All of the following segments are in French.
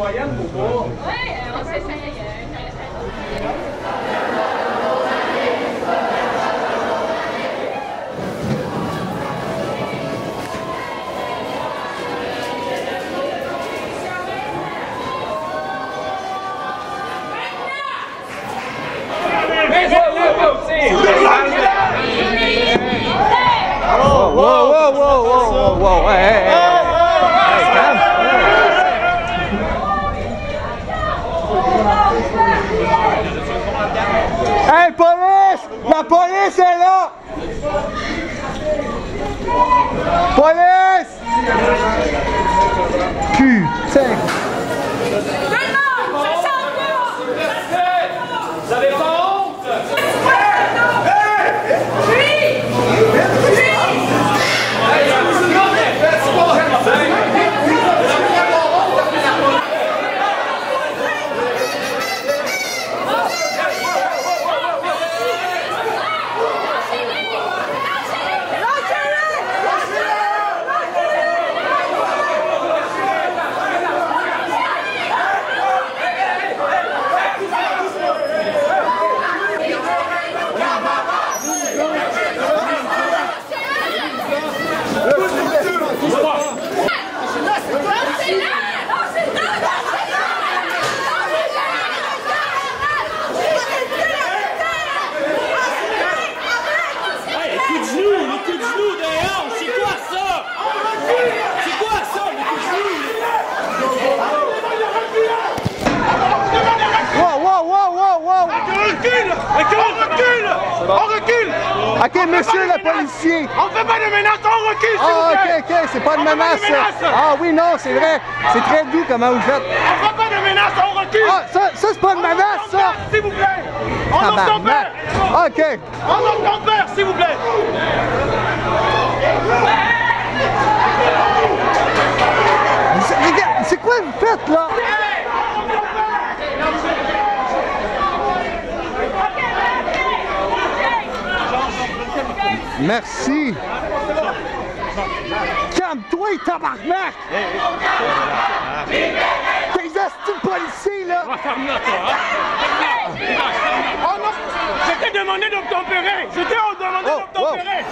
citoyenne ou pas? Oui, Hey, police! La police est là! Police! Putain! Vous avez pas honte? Hey, les coups de genoux, les coups de genoux des hanches, c'est quoi ça? C'est quoi ça, les coups de genoux? Wow, wow, wow, wow, wow! On recule! On recule! On recule! Ok, monsieur le policier! On fait pas de menace, on recule, s'il Ah, vous ok, plaît! ok, c'est pas de menace. Ah oui, non, c'est vrai. C'est très doux comment vous le faites. On fait pas de menace, on recule! Ah, ça, ça c'est pas de menace, ça. S'il vous plaît! On offre ton père! Ok. On offre ton père, s'il vous plaît! C'est- quoi vous faites, là? Merci. Calme-toi, tabarnak! T'es esti de policier, là! Ferme-la, toi, hein? Oh non! Je t'ai demandé d'obtempérer! Je t'ai demandé Oh, oh. d'obtempérer!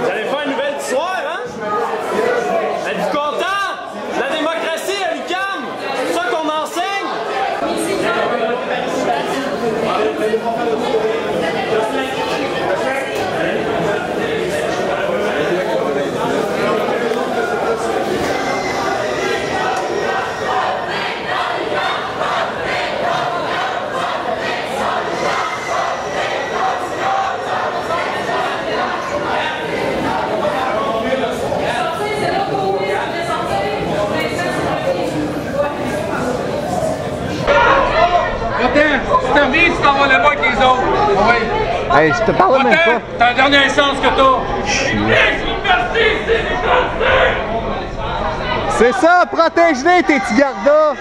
Vous allez faire une nouvelle histoire, hein? Êtes-vous content? La démocratie à l'UQAM! C'est ça qu'on enseigne? T'as tu t'en vas là-bas avec les autres. Oui. Hey, je te parle même pas. la dernière chance que t'as. C'est ça, protège-les, tes petits gardas!